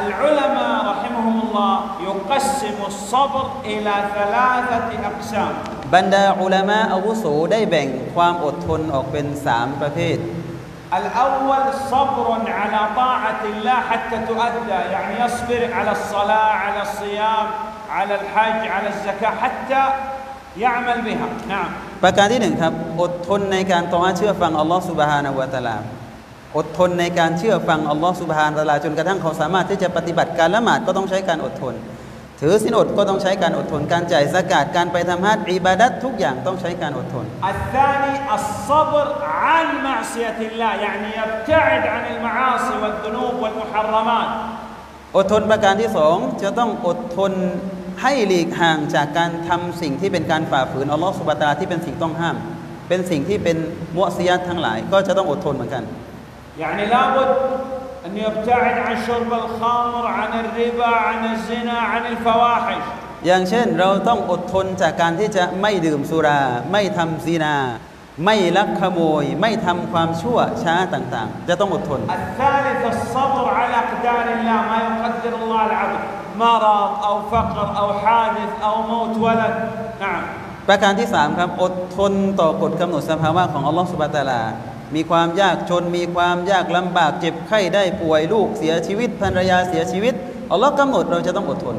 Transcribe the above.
العلماء رحمهم الله يقسم الصبر إلى ثلاثة أقسام บรรดาอุลามะอาวุโสได้แบ่งความอดทนออกเป็นสามประเภท الأول صبر على طاعة الله حتى تؤدى يعني يصبر على الصلاة على الصيام على الحج على الزكاة حتى يعمل بها نعم ประการที่หนึ่งครับ อดทนในการต่ออาเชื่อฟังอัลลอฮ์สุบฮานะฮูวะตะอาลา อดทนในการเชื่อฟังอัลลอฮ์สุบฮานะฮูวะตะอาลาจนกระทั่งเขาสามารถที่จะปฏิบัติการละหมาดก็ต้องใช้การอดทน ถือสินอดก็ต้องใช้การอดทน การจ่ายสกาดการไปทำฮัจญ์อิบาดัตทุกอย่างต้องใช้การอดทน الثاني الصبر عن معصية الله يعني يبتعد عن المعاصي والذنوب والمحرمات อดทนประการที่สองจะต้องอดทนให้หลีกห่างจากการทำสิ่งที่เป็นการฝ่าฝืนอัลลอฮ์สุบฮานะฮูวะตะอาลาที่เป็นสิ่งต้องห้าม เป็นสิ่งที่เป็นมุอซิยัตทั้งหลาย ก็จะต้องอดทนเหมือนกัน يعني لابد أن يبتعد عن شرب الخمر عن الربا عن الزنا عن الفواحش อย่างเช่นเราต้องอดทนจากการที่จะไม่ดื่มสุรา ไม่ทำซีนา ไม่ลักขโมย ไม่ทำความชั่วช้าต่างๆ จะต้องอดทน الثالث الصبر على أقدار الله ما يقدر الله العبد مرض أو فقر أو حادث أو موت ولد نعم ประการที่สามครับอดทนต่อกฎกำหนดสภาวะของอัลลอฮฺสุบฮานะฮูวะตะอาลา มีความยากจนมีความยากลำบากเจ็บไข้ได้ป่วยลูกเสียชีวิตภรรยาเสียชีวิตอัลลอฮ์กำหนดเราจะต้องอดทน